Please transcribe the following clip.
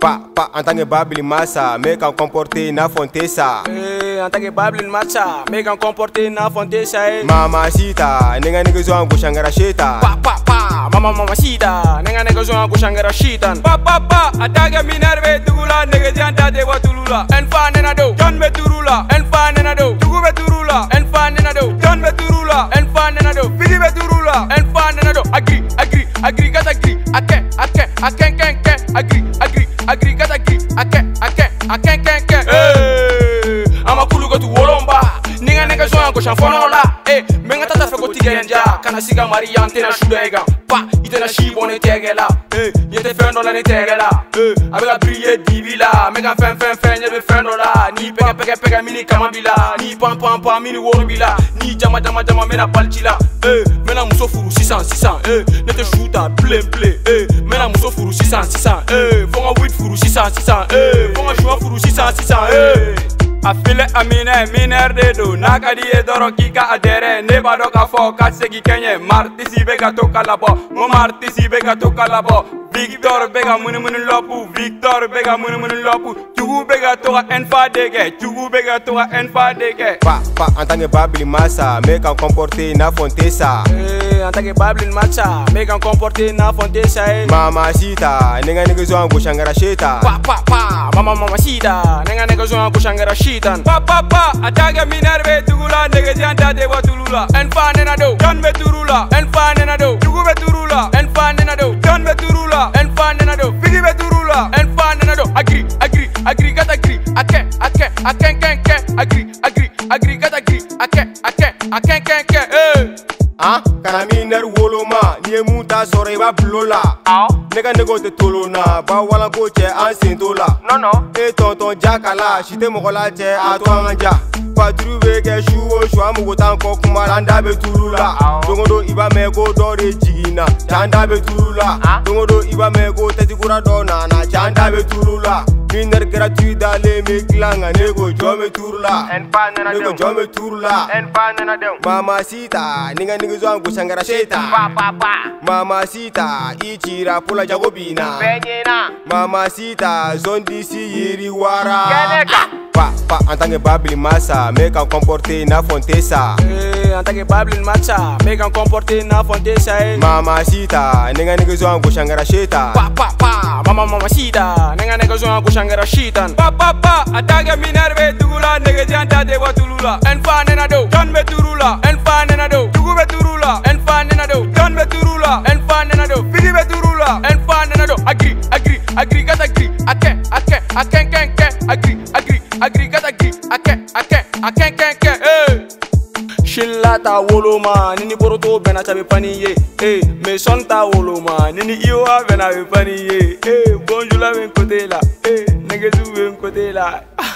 Pas, pas en tant que Babli Massa, mais qu'en comporter na fontesa. Eh, en tant que Babylon Macha, mais qu'en comporter na fontesa eh. Mamacita, nigga nigga zo an kushangara sheta. Pa pa pa, mama mama sida, nenga nega zo an kushangara shitan. Pa pa pa, ataga minerve tugula nega janta de watulula. En fa nena do, kan be turula. En fa nena do, tugu be turula. En fa nena do, kan be turula. En fa nena do, figi be turula. En fa nena do, agri agri agri gat agri. Ake ake aken ken ken agri mansha fɔnɔla e eh, mɛ n ka ta ta fɛ ko tigɛ n ja kana siga mari yan tɛna su dɔ i kan pa i tɛna si bɔ ne tɛgɛ la ɲɛ tɛ fɛn dɔ la ne tɛgɛ la a bɛ ka biri ye dibi la n bɛ ka fɛn fɛn fɛn ɲɛ bɛ fɛn dɔ la n'i pɛgɛpɛgɛpɛgɛ mini kama b'i la n'i pan pan pan mini woro b'i la n'i jama jama jama n bɛna balici la n eh, bɛna muso furu sisan sisan eh, ne tɛ su ta bilen bilen n bɛna muso furu sisan sisan fɔ n ka wit furu sisan sisan fɔ n ka suɲɛ furu sisan sisan. Eh. a file amine miner de do. N'a ka di ye dɔrɔn k'i ka adɛrɛ ne b'a dɔn k'a fɔ ka segi kɛɲɛ martisi bɛ ka to ka labɔ ko martisi bɛ ka to ka labɔ victor bɛ ka munumunu lɔpu victor bɛ ka munumunu lɔpu jugu bɛ ka to ka ɛnfa de kɛ jugu bɛ ka to ka ɛnfa de kɛ Pas, pas en tant que Babli Massa, mais qu'en comporter na fontesa. Eh, en tant que Babylon Macha, mais qu'en comporter na fontesa eh. Mamacita, nigga nigga zo an kushangara sheta. Pa pa pa, mama mama sida, nenga nega zo an kushangara shitan. Pa pa pa, ataga minerve tugula nega janta de watulula. En fa nena do, kan be turula. En fa nena do, tugu be turula. En fa nena do, kan be turula. En fa nena do, figi be turula. En fa nena do, agri agri agri gat agri. Ake ake aken ken ken agri agri agri gat agri. Ake ake aken ken ken. Woloma, ni ye mun ta sɔrɔ i b'a bilo la. Ne ka nɛgɛw tɛ tolo na, ba wala ko cɛ an sen t'o la. Non. E tɔntɔn jakala, si tɛ mɔgɔ la cɛ a to an ka ja. Paturu bɛ kɛ su o su an mago t'an kɔ kuma la, an da bɛ tulu la. Don o don i b'a mɛn ko dɔ de jiginna, cɛ an da bɛ tulu la. Don o don i b'a mɛn ko tɛtikura dɔ nana, cɛ an da bɛ turu la. Une heure gratuite dans les méclans Nego jome turla Nego jome turla Mama sita Ninga ninga zangu sangara sheta. Mama sita Ichira pula jagobina. Mama sita Zondi si yiri wara Pa pa antange babli masa. Meka comporte na fontesa. Hey. En tant que Babylon Macha, mais qu'en comporter na fontesa eh. Mamacita, nigga nigga zo an kushangara sheta. Pa pa pa, mama mama sida, nenga nega zo an kushangara shitan. Pa pa pa, ataga minerve tugula nega janta de watulula. En fa nena do, kan be turula. En fa nena do, tugu be turula. En fa nena do, kan be turula. En fa nena do, figi be turula. En fa nena do, agri agri agri gat agri. Ake ake aken Shilla ta woloma nini boroto bena chabe paniye eh Mason ta woloma nini iwa bena be paniye eh Bonjula ben kote la eh Negezu ben kote la. Ah.